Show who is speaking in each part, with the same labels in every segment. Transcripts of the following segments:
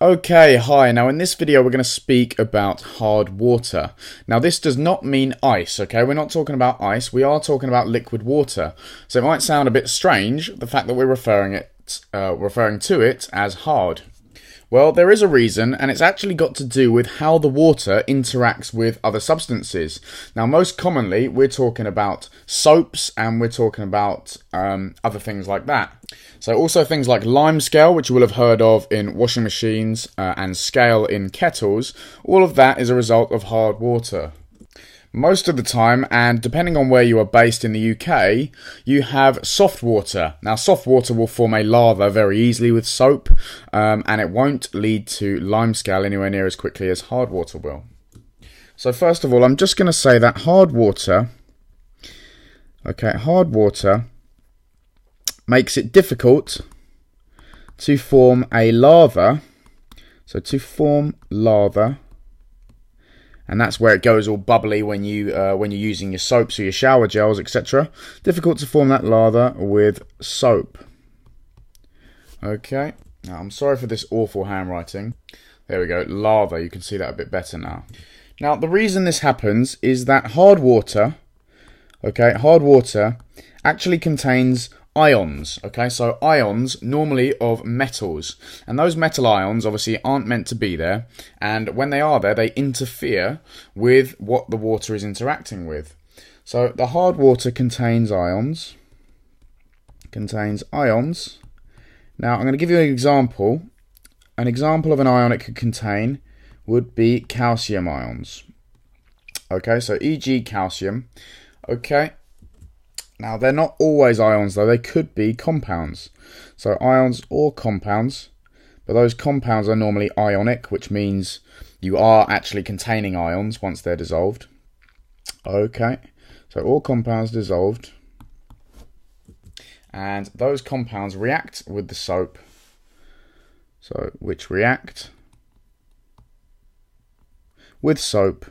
Speaker 1: Okay, hi. Now in this video we're going to speak about hard water. Now this does not mean ice, okay? We're not talking about ice, we are talking about liquid water. So it might sound a bit strange, the fact that we're referring it uh, referring to it as hard. Well, there is a reason, and it's actually got to do with how the water interacts with other substances. Now, most commonly, we're talking about soaps and we're talking about um, other things like that. So, also things like lime scale, which you will have heard of in washing machines, uh, and scale in kettles, all of that is a result of hard water. Most of the time, and depending on where you are based in the UK, you have soft water. Now, soft water will form a lather very easily with soap, um, and it won't lead to limescale anywhere near as quickly as hard water will. So, first of all, I'm just going to say that hard water, okay, hard water makes it difficult to form a lather. So, to form lather and that's where it goes all bubbly when you uh, when you're using your soaps or your shower gels, etc. Difficult to form that lather with soap. Okay, now I'm sorry for this awful handwriting. There we go, lather. You can see that a bit better now. Now the reason this happens is that hard water, okay, hard water actually contains ions. Okay, so ions normally of metals, and those metal ions obviously aren't meant to be there, and when they are there, they interfere with what the water is interacting with. So the hard water contains ions, contains ions. Now I'm going to give you an example. An example of an ion it could contain would be calcium ions. Okay, so e.g. calcium. Okay, now, they're not always ions, though. They could be compounds. So, ions or compounds. But those compounds are normally ionic, which means you are actually containing ions once they're dissolved. Okay. So, all compounds dissolved. And those compounds react with the soap. So, which react with soap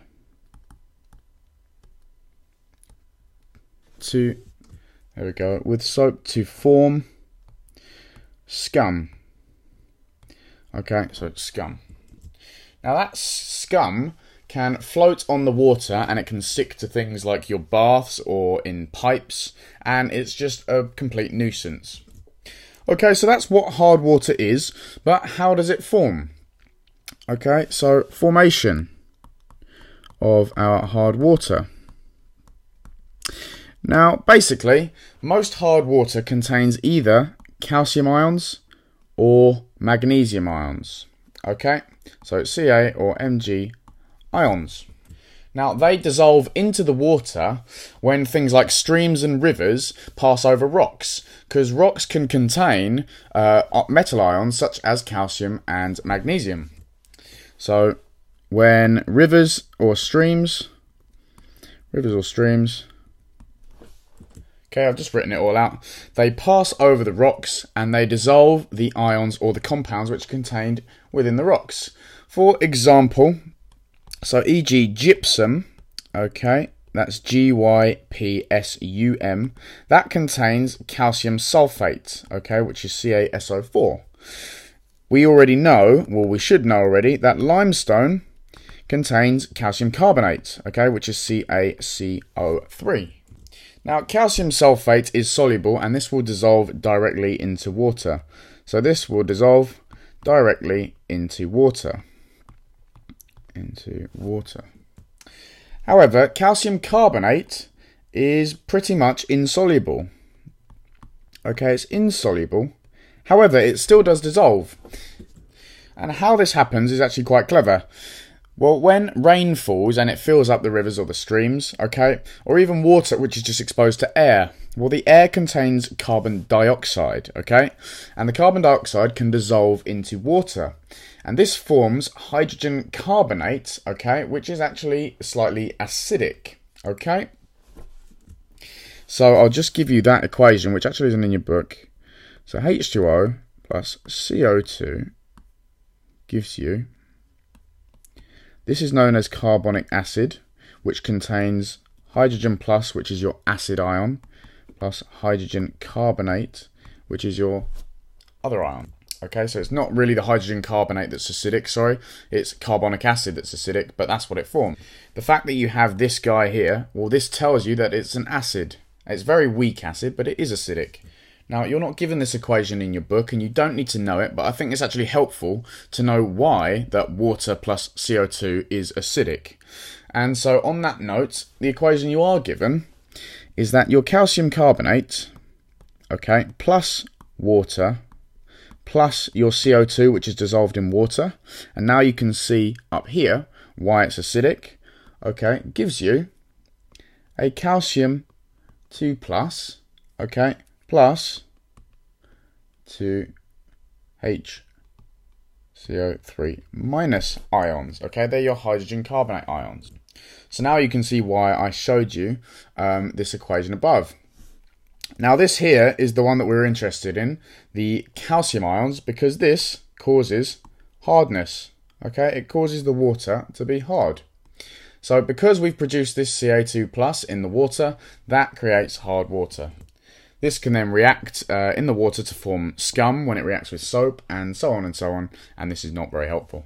Speaker 1: to there we go. With soap to form scum. Okay, so it's scum. Now that scum can float on the water and it can stick to things like your baths or in pipes and it's just a complete nuisance. Okay, so that's what hard water is, but how does it form? Okay, so formation of our hard water. Now, basically, most hard water contains either calcium ions or magnesium ions. Okay, so Ca or Mg ions. Now, they dissolve into the water when things like streams and rivers pass over rocks, because rocks can contain uh, metal ions such as calcium and magnesium. So, when rivers or streams, rivers or streams, Okay, I've just written it all out. They pass over the rocks and they dissolve the ions or the compounds which are contained within the rocks. For example, so e.g. gypsum, okay, that's G Y P S U M, that contains calcium sulfate, okay, which is CaSO4. We already know, well, we should know already, that limestone contains calcium carbonate, okay, which is CaCO3. Now, calcium sulfate is soluble and this will dissolve directly into water. So this will dissolve directly into water. Into water. However, calcium carbonate is pretty much insoluble. Okay, it's insoluble. However, it still does dissolve. And how this happens is actually quite clever. Well, when rain falls and it fills up the rivers or the streams, okay, or even water which is just exposed to air, well, the air contains carbon dioxide, okay, and the carbon dioxide can dissolve into water, and this forms hydrogen carbonate, okay, which is actually slightly acidic, okay. So I'll just give you that equation, which actually isn't in your book. So H2O plus CO2 gives you this is known as carbonic acid, which contains hydrogen plus, which is your acid ion, plus hydrogen carbonate, which is your other ion. Okay, so it's not really the hydrogen carbonate that's acidic, sorry, it's carbonic acid that's acidic, but that's what it formed. The fact that you have this guy here, well, this tells you that it's an acid. It's very weak acid, but it is acidic. Now, you're not given this equation in your book, and you don't need to know it, but I think it's actually helpful to know why that water plus CO2 is acidic. And so, on that note, the equation you are given is that your calcium carbonate, okay, plus water plus your CO2, which is dissolved in water. And now you can see up here why it's acidic. Okay, gives you a calcium 2 plus, okay, plus 2 HCO3 minus ions. Okay, they're your hydrogen carbonate ions. So now you can see why I showed you um, this equation above. Now this here is the one that we're interested in, the calcium ions, because this causes hardness. Okay, it causes the water to be hard. So because we've produced this Ca2 plus in the water, that creates hard water. This can then react uh, in the water to form scum when it reacts with soap and so on and so on, and this is not very helpful.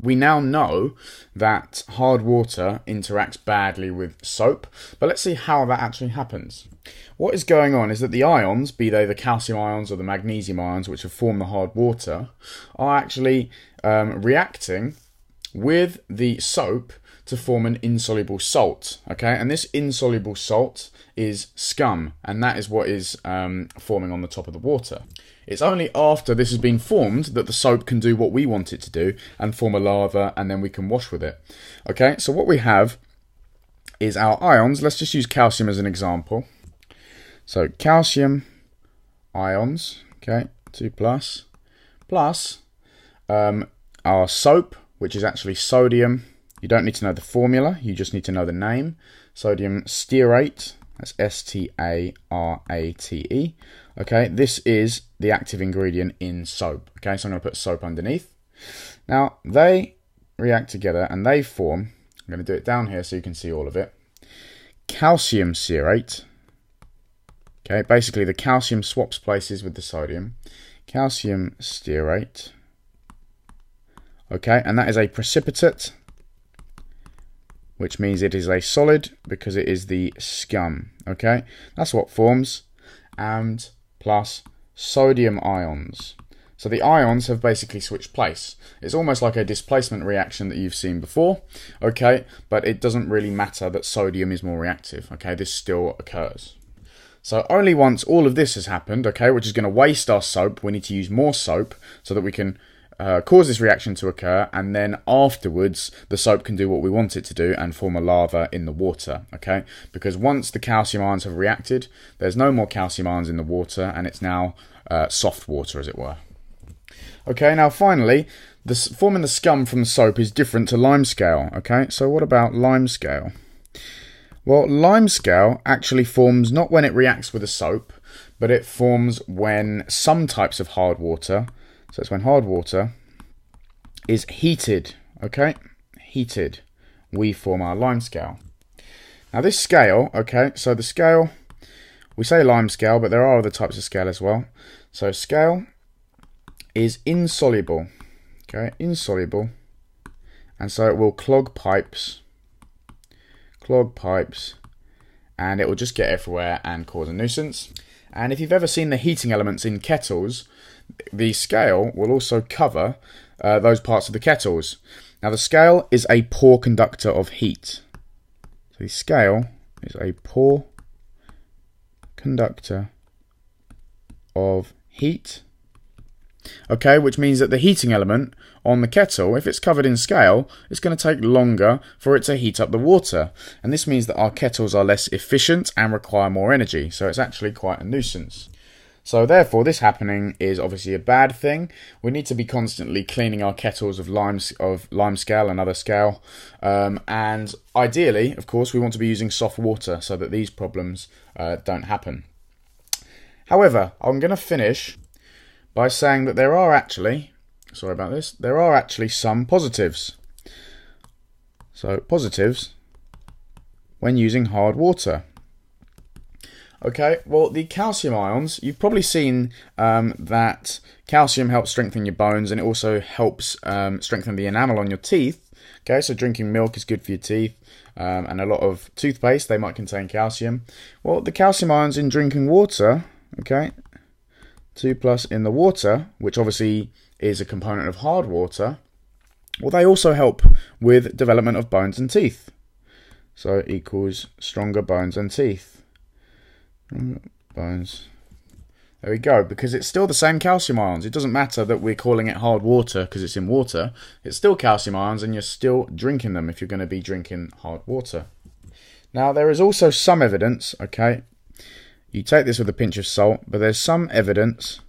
Speaker 1: We now know that hard water interacts badly with soap, but let's see how that actually happens. What is going on is that the ions, be they the calcium ions or the magnesium ions, which have formed the hard water, are actually um, reacting with the soap to form an insoluble salt. Okay, and this insoluble salt is scum, and that is what is um, forming on the top of the water. It's only after this has been formed that the soap can do what we want it to do and form a lather, and then we can wash with it. Okay, so what we have is our ions. Let's just use calcium as an example. So calcium ions, okay, 2 plus, plus um, our soap, which is actually sodium. You don't need to know the formula, you just need to know the name. Sodium stearate, that's S-T-A-R-A-T-E. Okay, this is the active ingredient in soap. Okay, so I'm going to put soap underneath. Now, they react together and they form, I'm going to do it down here so you can see all of it, calcium stearate, Okay, basically the calcium swaps places with the sodium. Calcium stearate. Okay, and that is a precipitate, which means it is a solid because it is the scum. Okay, that's what forms. And plus sodium ions. So the ions have basically switched place. It's almost like a displacement reaction that you've seen before, okay, but it doesn't really matter that sodium is more reactive, okay, this still occurs. So only once all of this has happened, okay, which is going to waste our soap, we need to use more soap so that we can uh, cause this reaction to occur, and then afterwards the soap can do what we want it to do and form a lather in the water, okay? Because once the calcium ions have reacted, there's no more calcium ions in the water, and it's now uh, soft water, as it were. Okay, now finally, this, forming the scum from the soap is different to limescale, okay? So what about limescale? Well, limescale actually forms not when it reacts with a soap, but it forms when some types of hard water, so it's when hard water is heated, okay? Heated, we form our lime scale. Now this scale, okay, so the scale, we say lime scale, but there are other types of scale as well. So scale is insoluble, okay, insoluble, and so it will clog pipes clog pipes, and it will just get everywhere and cause a nuisance. And if you've ever seen the heating elements in kettles, the scale will also cover uh, those parts of the kettles. Now the scale is a poor conductor of heat. So the scale is a poor conductor of heat okay, which means that the heating element on the kettle, if it's covered in scale, it's going to take longer for it to heat up the water. And this means that our kettles are less efficient and require more energy, so it's actually quite a nuisance. So therefore, this happening is obviously a bad thing. We need to be constantly cleaning our kettles of lime of lime scale and other scale, um, and ideally, of course, we want to be using soft water so that these problems uh, don't happen. However, I'm going to finish by saying that there are actually, sorry about this, there are actually some positives. So positives when using hard water. Okay, well, the calcium ions, you've probably seen um, that calcium helps strengthen your bones and it also helps um, strengthen the enamel on your teeth. Okay, so drinking milk is good for your teeth, um, and a lot of toothpaste, they might contain calcium. Well, the calcium ions in drinking water, okay, 2 plus in the water, which obviously is a component of hard water, well, they also help with development of bones and teeth. So equals stronger bones and teeth bones. There we go, because it's still the same calcium ions. It doesn't matter that we're calling it hard water because it's in water. It's still calcium ions and you're still drinking them if you're going to be drinking hard water. Now, there is also some evidence, okay, you take this with a pinch of salt, but there's some evidence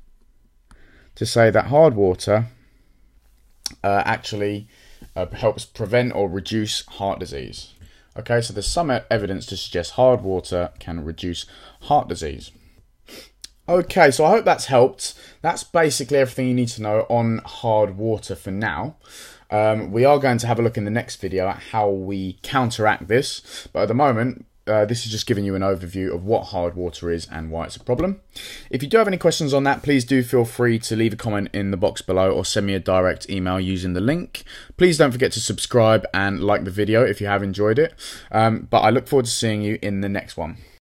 Speaker 1: to say that hard water uh, actually uh, helps prevent or reduce heart disease. Okay, so there's some evidence to suggest hard water can reduce heart disease. Okay, so I hope that's helped. That's basically everything you need to know on hard water for now. Um, we are going to have a look in the next video at how we counteract this, but at the moment, uh, this is just giving you an overview of what hard water is and why it's a problem. If you do have any questions on that, please do feel free to leave a comment in the box below or send me a direct email using the link. Please don't forget to subscribe and like the video if you have enjoyed it. Um, but I look forward to seeing you in the next one.